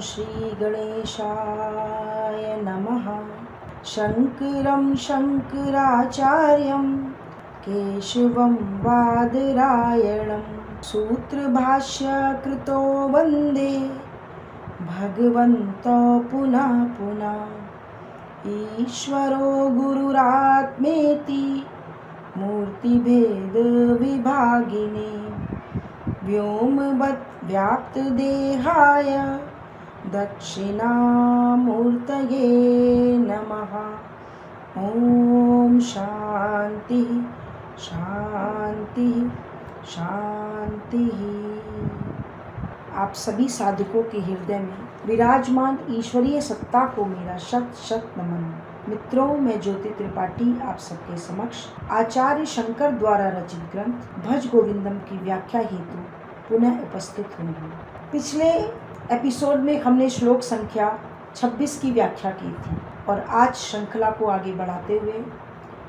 श्रीगणेशाय नमः। शङ्करं शङ्कराचार्यं केशवं बादरायणं सूत्रभाष्यकृतो वन्दे। भगवन्तो पुनः पुनः ईश्वरो गुरुरात्मेति मूर्तिभेदविभागिने व्योमवत् व्याप्तदेहाय दक्षिणामूर्तये नमः। ॐ शान्तिः शान्तिः शान्तिः। आप सभी साधकों के हृदय में विराजमान ईश्वरीय सत्ता को मेरा शत शत नमन। मित्रों, मैं ज्योति त्रिपाठी आप सबके समक्ष आचार्य शंकर द्वारा रचित ग्रंथ भज गोविंदम की व्याख्या हेतु पुनः उपस्थित हुई हूँ। पिछले एपिसोड में हमने श्लोक संख्या 26 की व्याख्या की थी और आज श्रृंखला को आगे बढ़ाते हुए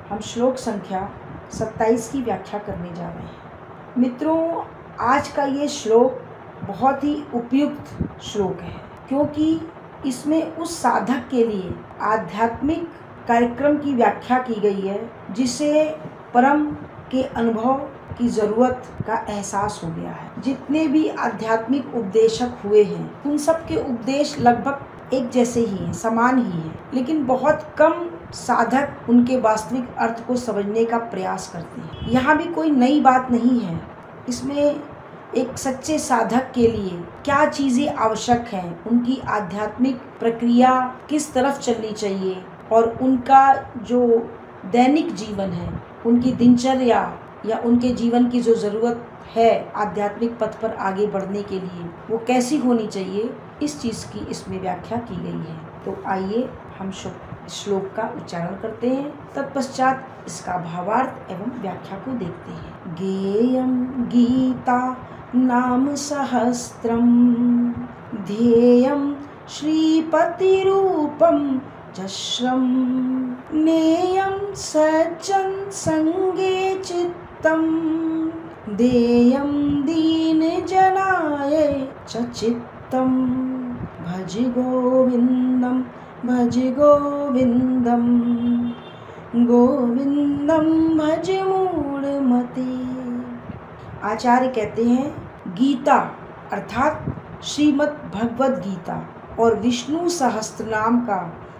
हम श्लोक संख्या 27 की व्याख्या करने जा रहे हैं। मित्रों, आज का ये श्लोक बहुत ही उपयुक्त श्लोक है, क्योंकि इसमें उस साधक के लिए आध्यात्मिक कार्यक्रम की व्याख्या की गई है, जिसे परम के अनुभव की ज़रूरत का एहसास हो गया है। जितने भी आध्यात्मिक उपदेशक हुए हैं, उन सब के उपदेश लगभग एक जैसे ही हैं, समान ही हैं। लेकिन बहुत कम साधक उनके वास्तविक अर्थ को समझने का प्रयास करते हैं। यहाँ भी कोई नई बात नहीं है। इसमें एक सच्चे साधक के लिए क्या चीज़ें आवश्यक हैं, उनकी आध्यात्मिक प्रक्रिया किस तरफ़ चलनी चाहिए, और उनका जो दैनिक जीवन है, उनकी दिनचर्या या उनके जीवन की जो ज़रूरत है आध्यात्मिक पथ पर आगे बढ़ने के लिए, वो कैसी होनी चाहिए, इस चीज़ की इसमें व्याख्या की गई है। तो आइए हम श्लोक का उच्चारण करते हैं। तत्पश्चात इसका भावार्थ एवं व्याख्या को देखते हैं। गेयम गीता नाम सहस्त्रम ध्येयम श्रीपतिरूपम जश्रम नेयं सज्जन संगे चित्तम देयं दीनजनाय च चित्तम भज गोविंदम भज गोविंदम गोविंदम भज मूढ़मते आचार्य कहते हैं, गीता, अर्थात श्रीमद् भगवत गीता और विष्णु सहस्त्र नाम का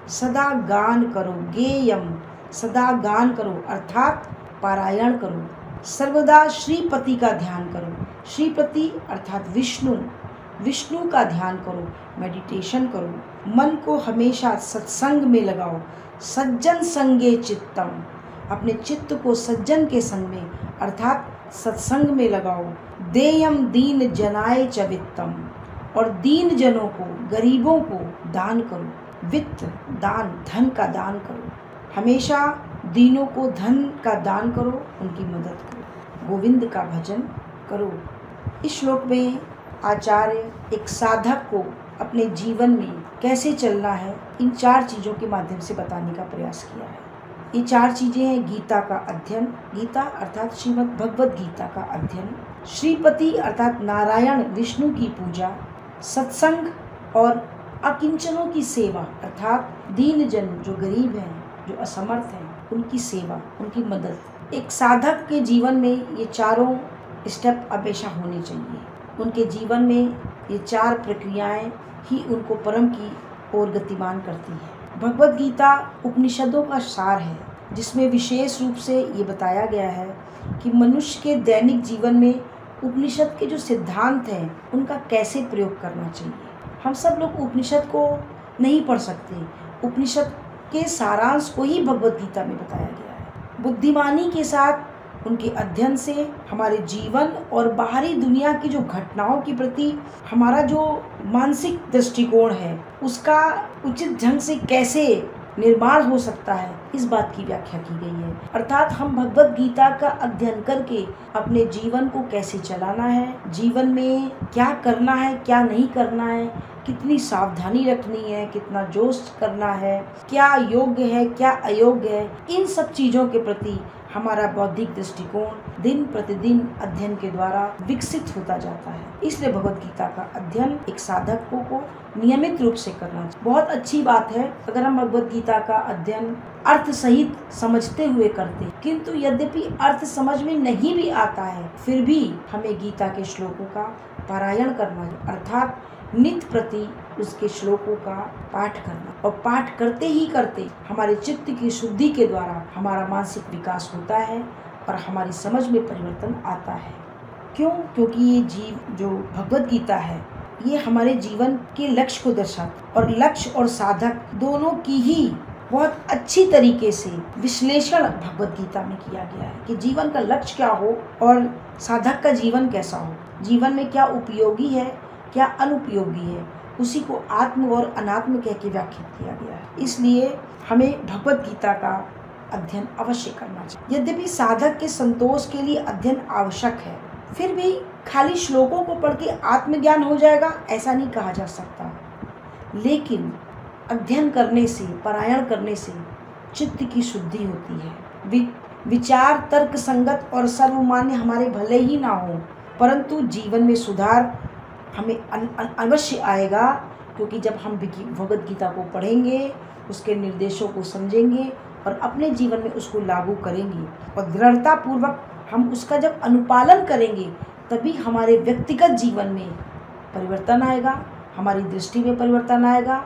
सदा गान करो गेयम सदा गान करो, अर्थात पारायण करो। सर्वदा श्रीपति का ध्यान करो। श्रीपति अर्थात विष्णु। विष्णु का ध्यान करो मेडिटेशन करो। मन को हमेशा सत्संग में लगाओ। सज्जन संगे चित्तम। अपने चित्त को सज्जन के संग में, अर्थात सत्संग में लगाओ। देयम दीन जनाए च वित्तम। और दीन जनों को, गरीबों को दान करो। वित्त, दान, धन का दान करो। हमेशा दीनों को धन का दान करो, उनकी मदद करो, गोविंद का भजन करो। इस श्लोक में आचार्य एक साधक को अपने जीवन में कैसे चलना है, इन चार चीज़ों के माध्यम से बताने का प्रयास किया है। ये चार चीज़ें हैं, गीता का अध्ययन, गीता अर्थात श्रीमद् भगवत गीता का अध्ययन, श्रीपति अर्थात नारायण विष्णु की पूजा, सत्संग और अकिंचनों की सेवा, अर्थात दीन जन जो गरीब हैं, जो असमर्थ हैं। उनकी सेवा, उनकी मदद। एक साधक के जीवन में ये चारों स्टेप हमेशा होने चाहिए। उनके जीवन में ये चार प्रक्रियाएँ ही उनको परम की ओर गतिमान करती हैं। भगवत गीता उपनिषदों का सार है, जिसमें विशेष रूप से ये बताया गया है कि मनुष्य के दैनिक जीवन में उपनिषद के जो सिद्धांत हैं, उनका कैसे प्रयोग करना चाहिए। हम सब लोग उपनिषद को नहीं पढ़ सकते। उपनिषद के सारांश को ही भगवत गीता में बताया गया है। बुद्धिमानी के साथ, उनके अध्ययन से हमारे जीवन और बाहरी दुनिया की जो घटनाओं के प्रति हमारा जो मानसिक दृष्टिकोण है, उसका उचित ढंग से कैसे निर्माण हो सकता है। इस बात की व्याख्या की गई है। अर्थात हम भगवत गीता का अध्ययन करके अपने जीवन को कैसे चलाना है, जीवन में क्या करना है, क्या नहीं करना है, कितनी सावधानी रखनी है, कितना जोश करना है, क्या योग्य है, क्या अयोग्य है, इन सब चीज़ों के प्रति हमारा बौद्धिक दृष्टिकोण दिन प्रतिदिन अध्ययन के द्वारा विकसित होता जाता है। इसलिए भगवत गीता का अध्ययन एक साधक को, को नियमित रूप से करना चाहिए। बहुत अच्छी बात है अगर हम भगवत गीता का अध्ययन अर्थ सहित समझते हुए करते किंतु यद्यपि अर्थ समझ में नहीं भी आता है फिर भी हमें गीता के श्लोकों का पारायण करना अर्थात नित्य प्रति उसके श्लोकों का पाठ करना। और पाठ करते ही करते हमारे चित्त की शुद्धि के द्वारा हमारा मानसिक विकास होता है और हमारी समझ में परिवर्तन आता है। क्यों? क्योंकि ये जीव जो भगवत गीता है, ये हमारे जीवन के लक्ष्य को दर्शाता और लक्ष्य और साधक दोनों की ही बहुत अच्छी तरीके से विश्लेषण भगवत गीता में किया गया है कि जीवन का लक्ष्य क्या हो और साधक का जीवन कैसा हो। जीवन में क्या उपयोगी है क्या अनुपयोगी है? उसी को आत्म और अनात्म कह के व्याख्या किया गया है। इसलिए हमें भगवत गीता का अध्ययन अवश्य करना चाहिए। यद्यपि साधक के संतोष के लिए अध्ययन आवश्यक है फिर भी खाली श्लोकों को पढ़ के आत्मज्ञान हो जाएगा ऐसा नहीं कहा जा सकता। लेकिन अध्ययन करने से पारायण करने से चित्त की शुद्धि होती है। वि, विचार तर्क संगत और सर्वमान्य हमारे भले ही ना हो परंतु जीवन में सुधार हमें अवश्य आएगा, क्योंकि जब हम भगवत गीता को पढ़ेंगे, उसके निर्देशों को समझेंगे और अपने जीवन में उसको लागू करेंगे और दृढ़ता पूर्वक हम उसका जब अनुपालन करेंगे, तभी हमारे व्यक्तिगत जीवन में परिवर्तन आएगा, हमारी दृष्टि में परिवर्तन आएगा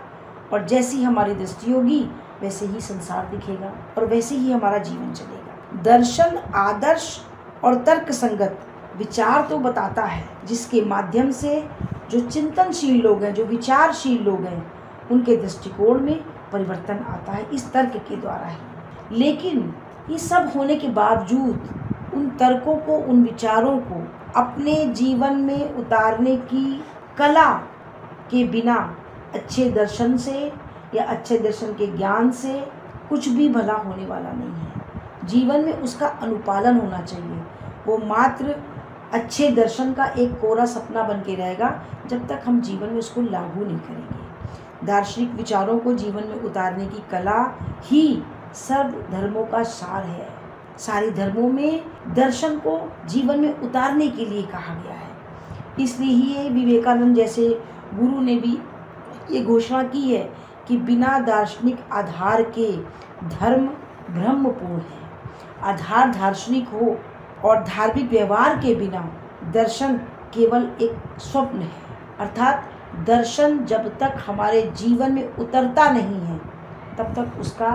और जैसी हमारी दृष्टि होगी, वैसे ही संसार दिखेगा और वैसे ही हमारा जीवन चलेगा। दर्शन, आदर्श और तर्क संगत विचार तो बताता है, जिसके माध्यम से जो चिंतनशील लोग हैं, जो विचारशील लोग हैं, उनके दृष्टिकोण में परिवर्तन आता है, इस तर्क के द्वारा ही। लेकिन ये सब होने के बावजूद उन तर्कों को, उन विचारों को अपने जीवन में उतारने की कला के बिना, अच्छे दर्शन से या अच्छे दर्शन के ज्ञान से कुछ भी भला होने वाला नहीं है। जीवन में उसका अनुपालन होना चाहिए। वो मात्र अच्छे दर्शन का एक कोरा सपना बन के रहेगा, जब तक हम जीवन में उसको लागू नहीं करेंगे। दार्शनिक विचारों को जीवन में उतारने की कला ही सब धर्मों का सार है। सारे धर्मों में दर्शन को जीवन में उतारने के लिए कहा गया है। इसलिए ही ये विवेकानंद जैसे गुरु ने भी ये घोषणा की है कि बिना दार्शनिक आधार के धर्म ब्रह्मपूर्ण है। आधार दार्शनिक हो और धार्मिक व्यवहार के बिना दर्शन केवल एक स्वप्न है। अर्थात दर्शन जब तक हमारे जीवन में उतरता नहीं है, तब तक उसका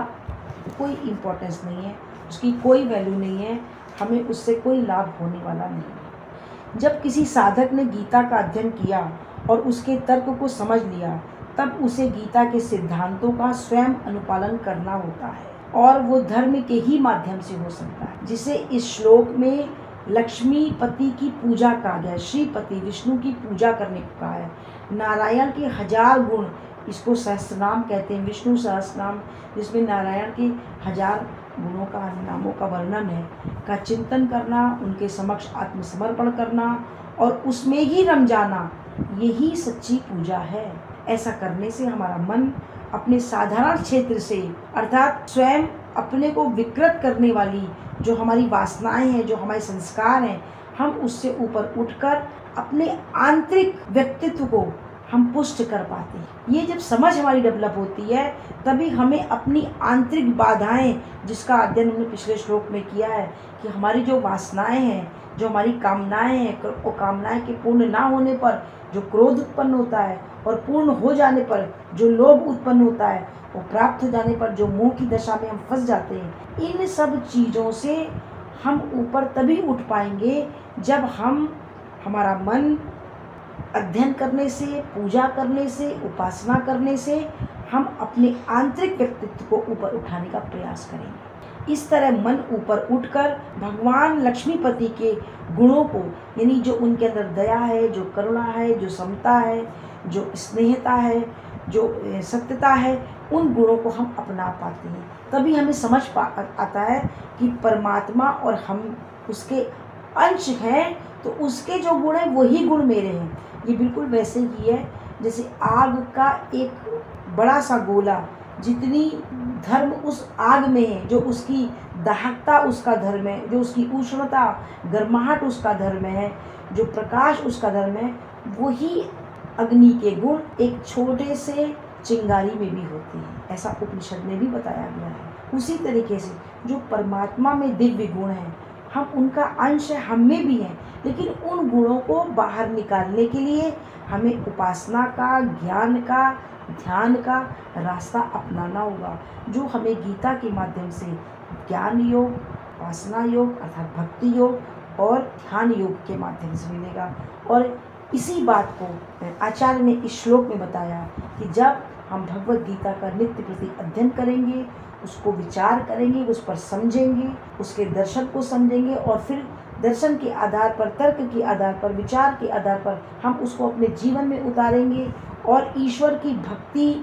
कोई इम्पोर्टेंस नहीं है, उसकी कोई वैल्यू नहीं है, हमें उससे कोई लाभ होने वाला नहीं है। जब किसी साधक ने गीता का अध्ययन किया और उसके तर्क को समझ लिया, तब उसे गीता के सिद्धांतों का स्वयं अनुपालन करना होता है। और वो धर्म के ही माध्यम से हो सकता है, जिसे इस श्लोक में लक्ष्मी पति की पूजा कहा गया है, श्रीपति विष्णु की पूजा करने को कहा है। नारायण के हज़ार गुण इसको सहस्त्रनाम कहते हैं। विष्णु सहस्त्रनाम जिसमें नारायण के हज़ार गुणों का, नामों का वर्णन है, का चिंतन करना, उनके समक्ष आत्मसमर्पण करना और उसमें ही रम जाना, यही सच्ची पूजा है। ऐसा करने से हमारा मन अपने साधारण क्षेत्र से, अर्थात स्वयं अपने को विकृत करने वाली जो हमारी वासनाएँ हैं, जो हमारे संस्कार हैं, हम उससे ऊपर उठकर अपने आंतरिक व्यक्तित्व को हम पुष्ट कर पाते हैं। ये जब समझ हमारी डेवलप होती है, तभी हमें अपनी आंतरिक बाधाएँ, जिसका अध्ययन हमने पिछले श्लोक में किया है, कि हमारी जो वासनाएँ हैं, जो हमारी कामनाएँ हैं वो कामनाएँ के पूर्ण ना होने पर जो क्रोध उत्पन्न होता है और पूर्ण हो जाने पर जो लोभ उत्पन्न होता है, वो प्राप्त हो जाने पर जो मोह की दशा में हम फंस जाते हैं। इन सब चीज़ों से हम ऊपर तभी उठ पाएँगे जब हम, हमारा मन अध्ययन करने से, पूजा करने से, उपासना करने से हम अपने आंतरिक व्यक्तित्व को ऊपर उठाने का प्रयास करेंगे। इस तरह मन ऊपर उठकर भगवान लक्ष्मीपति के गुणों को, यानी जो उनके अंदर दया है, जो करुणा है, जो समता है, जो स्नेहता है, जो सत्यता है, उन गुणों को हम अपना पाते हैं। तभी हमें समझ पा, आता है कि परमात्मा और हम उसके अंश हैं तो उसके जो गुण हैं, वही गुण मेरे हैं। ये बिल्कुल वैसे ही है। जैसे आग का एक बड़ा सा गोला, जितनी धर्म उस आग में है, जो उसकी दाहकता उसका धर्म है, जो उसकी उष्णता, गर्माहट उसका धर्म है, जो प्रकाश उसका धर्म है, वही अग्नि के गुण एक छोटे से चिंगारी में भी होते हैं। ऐसा उपनिषद में भी बताया गया है। उसी तरीके से जो परमात्मा में दिव्य गुण हैं हम उनका अंश हम में भी हैं। लेकिन उन गुणों को बाहर निकालने के लिए हमें उपासना का, ज्ञान का, ध्यान का रास्ता अपनाना होगा, जो हमें गीता के माध्यम से ज्ञान योग, उपासना योग अर्थात भक्ति योग और ध्यान योग के माध्यम से मिलेगा। और इसी बात को आचार्य ने इस श्लोक में बताया कि जब हम भगवत गीता का नित्य प्रति अध्ययन करेंगे उसको विचार करेंगे, उस पर समझेंगे, उसके दर्शन को समझेंगे और फिर दर्शन के आधार पर, तर्क के आधार पर, विचार के आधार पर हम उसको अपने जीवन में उतारेंगे और ईश्वर की भक्ति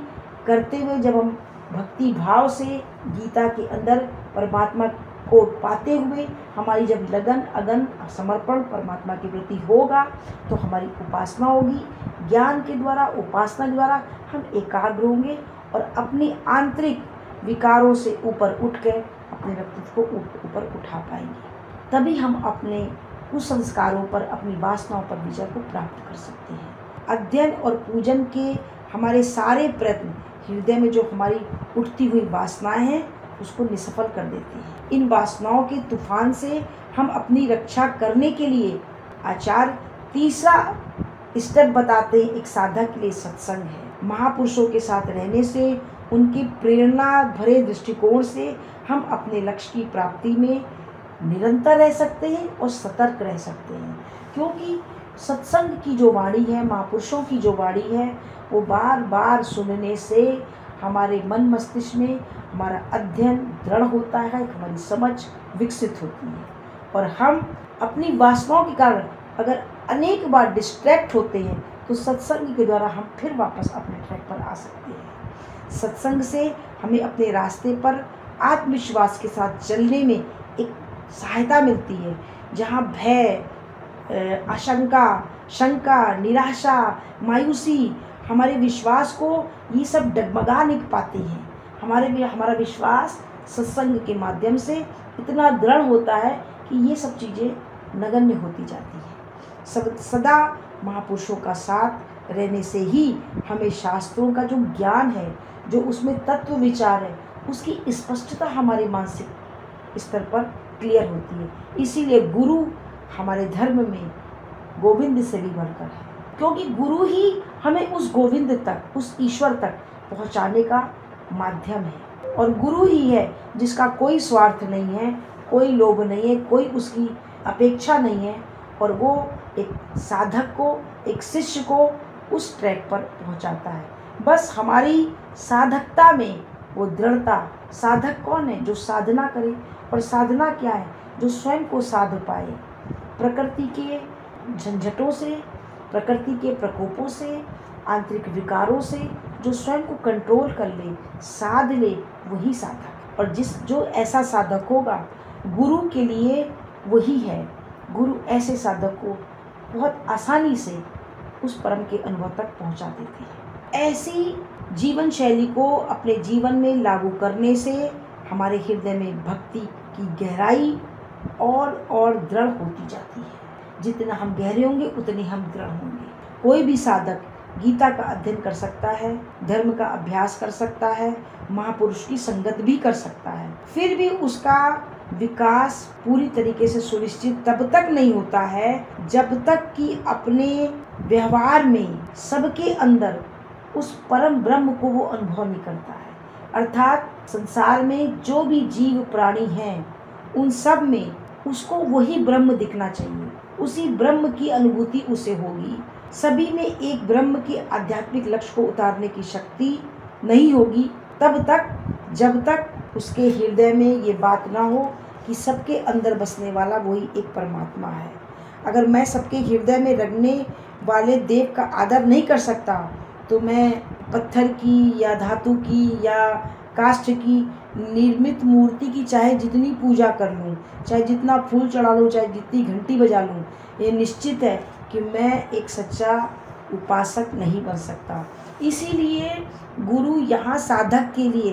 करते हुए जब हम भक्ति भाव से गीता के अंदर परमात्मा को पाते हुए हमारी जब लगन, अगन, समर्पण परमात्मा के प्रति होगा तो हमारी उपासना होगी। ज्ञान के द्वारा, उपासना द्वारा हम एकाग्र होंगे और अपनी आंतरिक विकारों से ऊपर उठ के अपने व्यक्तित्व को ऊपर उठा पाएँगे। तभी हम अपने कुसंस्कारों पर, अपनी वासनाओं पर विजय को प्राप्त कर सकते हैं। अध्ययन और पूजन के हमारे सारे प्रयत्न हृदय में जो हमारी उठती हुई वासनाएँ हैं, उसको निसफल कर देती हैं। इन वासनाओं के तूफ़ान से हम अपनी रक्षा करने के लिए आचार तीसरा स्टेप बताते हैं, एक साधक के लिए सत्संग है। महापुरुषों के साथ रहने से उनकी प्रेरणा भरे दृष्टिकोण से हम अपने लक्ष्य की प्राप्ति में निरंतर रह सकते हैं और सतर्क रह सकते हैं। क्योंकि सत्संग की जो वाणी है, महापुरुषों की जो वाणी है, वो बार बार सुनने से हमारे मन मस्तिष्क में हमारा अध्ययन दृढ़ होता है, हमारी समझ विकसित होती है। और हम अपनी वासनाओं के कारण अगर अनेक बार डिस्ट्रैक्ट होते हैं तो सत्संग के द्वारा हम फिर वापस अपने ट्रैक पर आ सकते हैं। सत्संग से हमें अपने रास्ते पर आत्मविश्वास के साथ चलने में एक सहायता मिलती है, जहाँ भय आशंका, शंका, निराशा, मायूसी हमारे विश्वास को ये सब डगमगा नहीं पाती हैं। हमारे भी, हमारा विश्वास सत्संग के माध्यम से इतना दृढ़ होता है कि ये सब चीज़ें नगण्य होती जाती हैं। सब, सदा महापुरुषों का साथ रहने से ही हमें शास्त्रों का जो ज्ञान है जो उसमें तत्व विचार है, उसकी स्पष्टता हमारे मानसिक स्तर पर क्लियर होती है। इसीलिए गुरु हमारे धर्म में गोविंद से भी बढ़कर है। क्योंकि गुरु ही हमें उस गोविंद तक, उस ईश्वर तक पहुँचाने का माध्यम है। और गुरु ही है जिसका कोई स्वार्थ नहीं है, कोई लोभ नहीं है, कोई उसकी अपेक्षा नहीं है, और वो एक साधक को, एक शिष्य को उस ट्रैक पर पहुंचाता है। बस हमारी साधकता में वो दृढ़ता। साधक कौन है जो साधना करे? और साधना क्या है जो स्वयं को साध पाए? प्रकृति के झंझटों से, प्रकृति के प्रकोपों से, आंतरिक विकारों से जो स्वयं को कंट्रोल कर ले, साध ले, वही साधक। और जिस, जो ऐसा साधक होगा, गुरु के लिए वही है। गुरु ऐसे साधक को बहुत आसानी से उस परम के अनुभव तक पहुँचा देते हैं। ऐसी जीवन शैली को अपने जीवन में लागू करने से हमारे हृदय में भक्ति की गहराई और और दृढ़ होती जाती है। जितना हम गहरे होंगे, उतने हम दृढ़ होंगे। कोई भी साधक गीता का अध्ययन कर सकता है, धर्म का अभ्यास कर सकता है, महापुरुष की संगत भी कर सकता है। फिर भी उसका विकास पूरी तरीके से सुनिश्चित तब तक नहीं होता है जब तक कि अपने व्यवहार में सबके अंदर उस परम ब्रह्म को वो अनुभव नहीं करता है। अर्थात संसार में जो भी जीव प्राणी हैं, उन सब में उसको वही ब्रह्म दिखना चाहिए। उसी ब्रह्म की अनुभूति उसे होगी। सभी में एक ब्रह्म के आध्यात्मिक लक्ष्य को उतारने की शक्ति नहीं होगी। तब तक, जब तक उसके हृदय में ये बात ना हो कि सबके अंदर बसने वाला वही एक परमात्मा है। अगर मैं सबके हृदय में रखने वाले देव का आदर नहीं कर सकता तो मैं पत्थर की या धातु की या काष्ठ की निर्मित मूर्ति की चाहे जितनी पूजा कर लूँ, चाहे जितना फूल चढ़ा लूँ, चाहे जितनी घंटी बजा लूँ, ये निश्चित है कि मैं एक सच्चा उपासक नहीं बन सकता। इसीलिए गुरु यहाँ साधक के लिए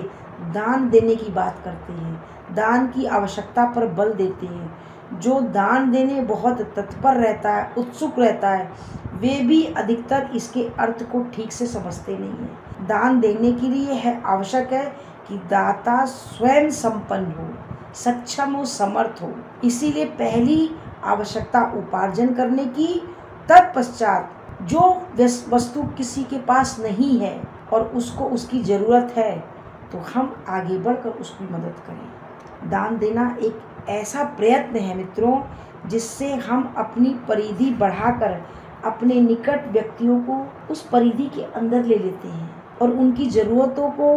दान देने की बात करते हैं, दान की आवश्यकता पर बल देते हैं। जो दान देने बहुत तत्पर रहता है, उत्सुक रहता है, वे भी अधिकतर इसके अर्थ को ठीक से समझते नहीं हैं। दान देने के लिए है आवश्यक है कि दाता स्वयं संपन्न हो, सक्षम हो, समर्थ हो। इसीलिए पहली आवश्यकता उपार्जन करने की, तत्पश्चात जो वस्तु किसी के पास नहीं है और उसको उसकी ज़रूरत है तो हम आगे बढ़कर उसकी मदद करें। दान देना एक ऐसा प्रयत्न है मित्रों, जिससे हम अपनी परिधि बढ़ाकर अपने निकट व्यक्तियों को उस परिधि के अंदर ले लेते हैं और उनकी ज़रूरतों को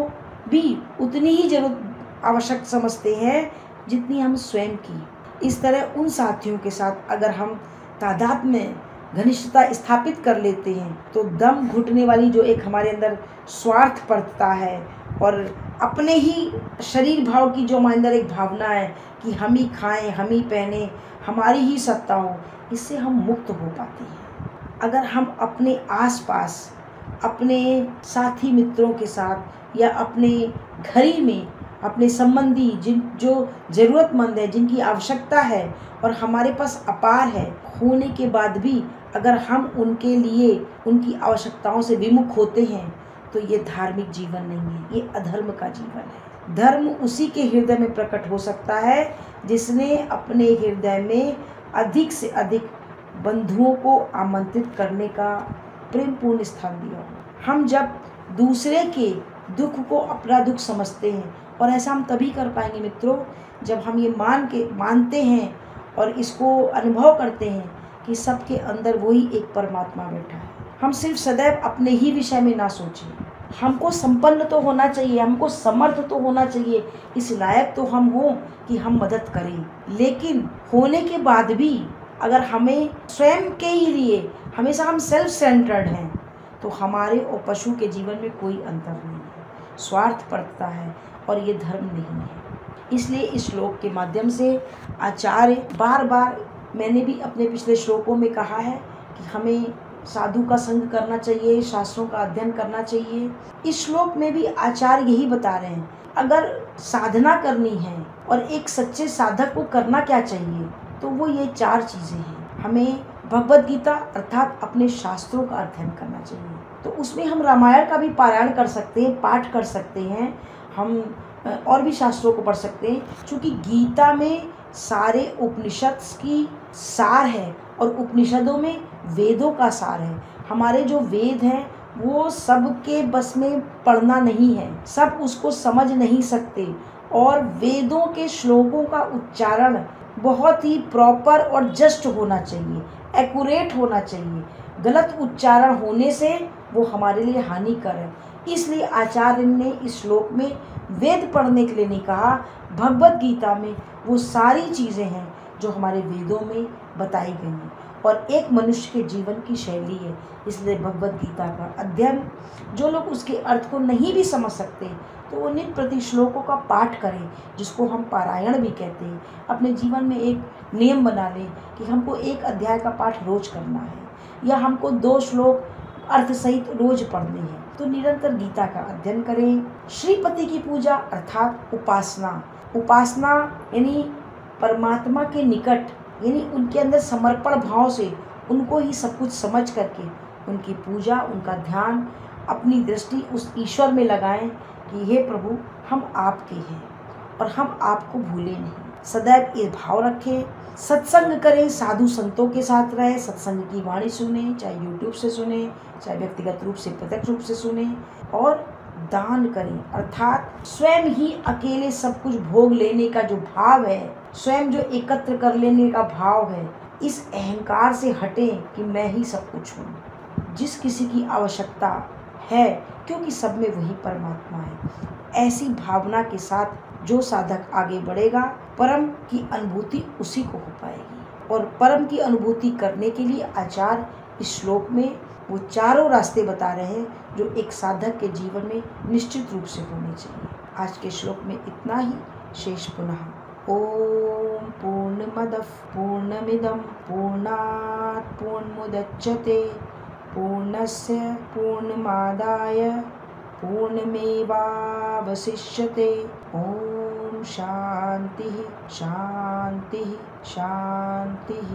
भी उतनी ही ज़रूरत आवश्यक समझते हैं जितनी हम स्वयं की। इस तरह उन साथियों के साथ अगर हम तादाद में घनिष्ठता स्थापित कर लेते हैं तो दम घुटने वाली जो एक हमारे अंदर स्वार्थ पड़ता है और अपने ही शरीर भाव की जो हमारे अंदर एक भावना है कि हम ही खाएँ, हम ही पहने, हमारी ही सत्ता हो, इससे हम मुक्त हो पाते हैं। अगर हम अपने आसपास, अपने साथी मित्रों के साथ या अपने घर ही में, अपने संबंधी जिन, जो ज़रूरतमंद है, जिनकी आवश्यकता है और हमारे पास अपार है होने के बाद भी अगर हम उनके लिए, उनकी आवश्यकताओं से विमुख होते हैं तो ये धार्मिक जीवन नहीं है, ये अधर्म का जीवन है। धर्म उसी के हृदय में प्रकट हो सकता है, जिसने अपने हृदय में अधिक से अधिक बंधुओं को आमंत्रित करने का प्रेम पूर्ण स्थान दिया हो। हम जब दूसरे के दुख को अपना दुख समझते हैं, और ऐसा हम तभी कर पाएँगे मित्रों, जब हम ये मान के, मानते हैं और इसको अनुभव करते हैं कि सबके अंदर वही एक परमात्मा बैठा है। हम सिर्फ़ सदैव अपने ही विषय में ना सोचें। हमको संपन्न तो होना चाहिए, हमको समर्थ तो होना चाहिए। इस लायक तो हम हों कि हम मदद करें। लेकिन होने के बाद भी अगर हमें स्वयं के ही लिए हमेशा हम सेल्फ सेंटर्ड हैं तो हमारे और पशु के जीवन में कोई अंतर नहीं है। स्वार्थ पड़ता है और ये धर्म नहीं है। इसलिए इस श्लोक के माध्यम से आचार्य बार बार मैंने भी अपने पिछले श्लोकों में कहा है कि हमें साधु का संग करना चाहिए, शास्त्रों का अध्ययन करना चाहिए। इस श्लोक में भी आचार्य यही बता रहे हैं, अगर साधना करनी है और एक सच्चे साधक को करना क्या चाहिए तो वो ये चार चीज़ें हैं। हमें भगवत गीता अर्थात अपने शास्त्रों का अध्ययन करना चाहिए। तो उसमें हम रामायण का भी पारायण कर सकते हैं, पाठ कर सकते हैं, हम और भी शास्त्रों को पढ़ सकते हैं। क्योंकि गीता में सारे उपनिषद की सार है और उपनिषदों में वेदों का सार है। हमारे जो वेद हैं, वो सबके बस में पढ़ना नहीं है। सब उसको समझ नहीं सकते। और वेदों के श्लोकों का उच्चारण बहुत ही प्रॉपर और जस्ट होना चाहिए। एक्यूरेट होना चाहिए। गलत उच्चारण होने से वो हमारे लिए हानिकर है। इसलिए आचार्य ने इस श्लोक में वेद पढ़ने के लिए नहीं कहा, भगवत गीता में वो सारी चीज़ें हैं जो हमारे वेदों में बताई गई हैं। और एक मनुष्य के जीवन की शैली है। इसलिए भगवत गीता का अध्ययन, जो लोग उसके अर्थ को नहीं भी समझ सकते तो वो नित्य प्रति श्लोकों का पाठ करें, जिसको हम पारायण भी कहते हैं। अपने जीवन में एक नियम बना लें कि हमको एक अध्याय का पाठ रोज करना है, या हमको दो श्लोक अर्थ सहित रोज पढ़ने हैं। तो निरंतर गीता का अध्ययन करें। श्रीपति की पूजा अर्थात उपासना। उपासना यानी परमात्मा के निकट यानी उनके अंदर समर्पण भाव से उनको ही सब कुछ समझ करके उनकी पूजा, उनका ध्यान, अपनी दृष्टि उस ईश्वर में लगाएँ कि हे प्रभु, हम आपके हैं और हम आपको भूले नहीं। सदैव ये भाव रखें, सत्संग करें, साधु संतों के साथ रहें, सत्संग की वाणी सुने, चाहे यूट्यूब से सुने, चाहे व्यक्तिगत रूप से, प्रत्यक्ष रूप से सुने और दान करें। अर्थात स्वयं ही अकेले सब कुछ भोग लेने का जो भाव है स्वयं जो एकत्र कर लेने का भाव है, इस अहंकार से हटे कि मैं ही सब कुछ हूँ। जिस किसी की आवश्यकता है, क्योंकि सब में वही परमात्मा है। ऐसी भावना के साथ जो साधक आगे बढ़ेगा, परम की अनुभूति उसी को हो पाएगी। और परम की अनुभूति करने के लिए आचार्य इस श्लोक में वो चारों रास्ते बता रहे हैं, जो एक साधक के जीवन में निश्चित रूप से होने चाहिए। आज के श्लोक में इतना ही। शेष पुनः। पूर्ण पूर्णमद पूर्णमिदम पूर्णात् पूर्णमुदच्यते पूर्णस्य पूर्णमादाय पूर्णमेवावशिष्यते। ॐ शान्तिः शान्तिः शान्तिः